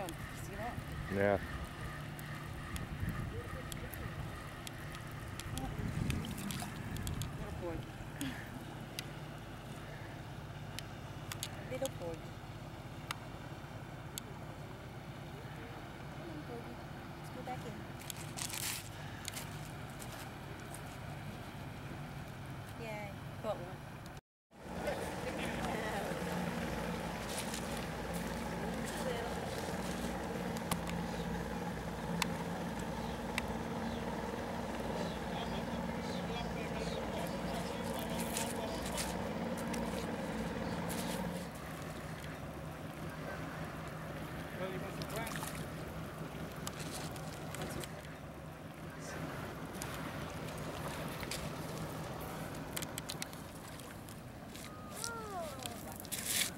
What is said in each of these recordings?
Yeah. Little porgy. Come on. Let's go back in. Yay. Caught one.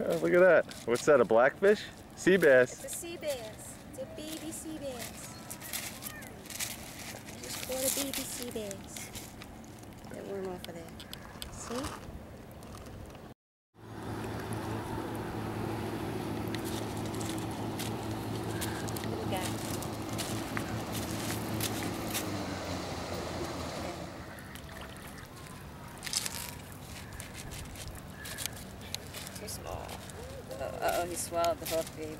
Oh, look at that. What's that, a blackfish? Sea bass. It's a sea bass. It's a baby sea bass. I just caught a baby sea bass. Off of there. See? Little guy. Too small. He swallowed the hook, babe.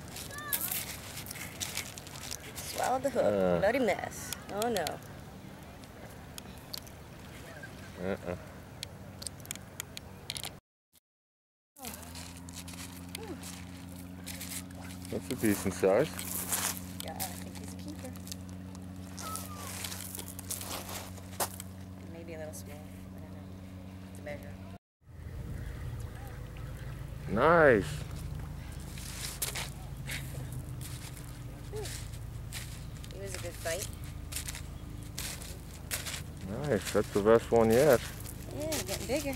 Swallowed the hook. Uh. Bloody mess. Oh no. Uh-uh. That's a decent size. Yeah, I think he's a keeper. Maybe a little small. I don't know. To measure. Nice. Fight. Nice. That's the best one yet. Yeah, getting bigger.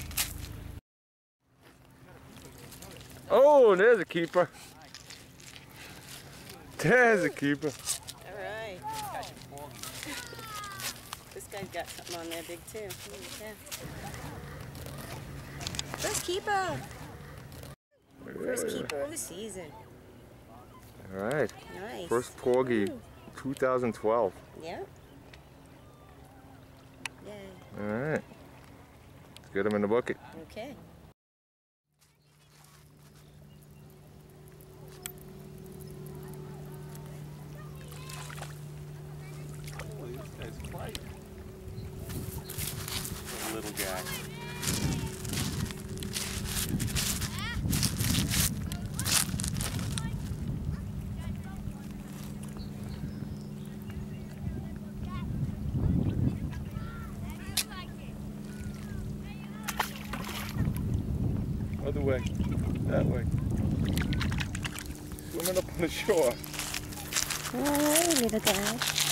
Oh, there's a keeper. There's a keeper. All right. this guy's got something on there big too. That. First keeper. First keeper of the season. All right. Nice. First porgy, Ooh. 2012. Yep. Yay. All right. Let's get him in the bucket. Okay. Oh, this guy's quiet. Little guy. Way. That way. Swimming up on the shore. Right, little guy.